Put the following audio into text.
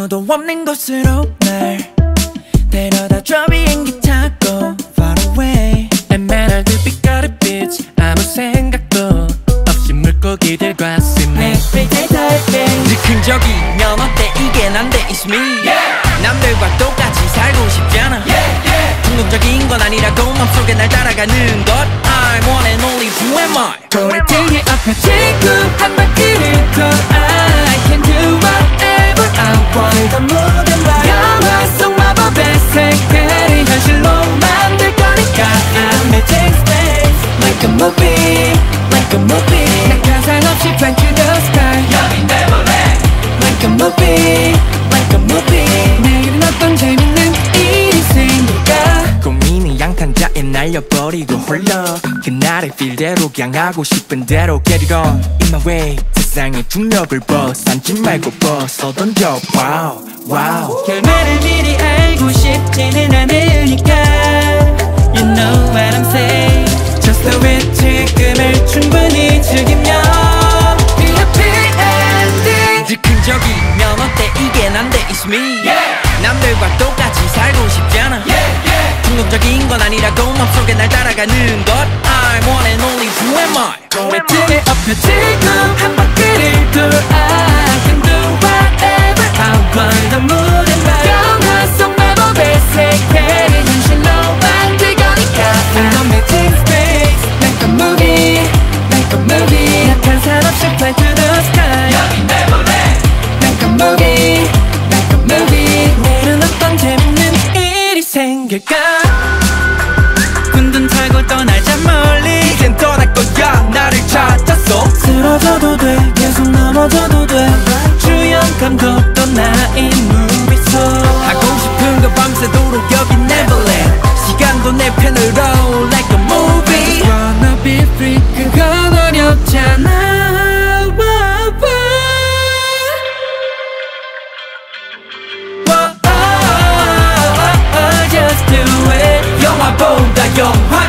아무도 없는 곳으로 날 데려다 줘 비행기 타고 far away. 에메랄드 빛깔의 빛 아무 생각도 없이 물고기들과 스네 Everyday diving 즉흥적이 면 어때? 이게 난데 it's me. 남들과 똑같이 살고 싶잖아. 충동적인 건 아니라고 맘속에 날 따라가는 것. I'm one and only who am I? 돌의 등에 앞에 지금 한 바퀴를 더 I 현실로 만들 거니까 I'm making space like a movie like a movie 난 가상 없이 fly to the sky 여긴 neverland like a movie like a movie 내일은 어떤 재밌는 일이 생길까 고민이 양탄자에 날려버리고 홀려 그날의 필대로 그냥 하고 싶은 대로 get it on in my way 세상의 중력을 벗삼지 말고 벗어 던져 wow wow 결말을 미리 알고 싶지 it's me 남들과 똑같이 살고 싶잖아 충동적인 건 아니라고 맘속에 날 따라가는 것 I'm one and only who am I 등에 업혀 지금 한 바퀴를 돌아 I can do whatever I want 더 모든 말 영화 속 마법의 세계를 현실로 만 들 거니까 I'm making space like a movie like a movie 약한 산 없이 fly to the sky 여긴 neverland like a movie 생길까? 군든 타고 떠나자 멀리. 이젠 떠날 거야. 나를 찾았어. 쓰러져도 돼. 계속 넘어져도 돼. 주연 감독도 나인 무비 영화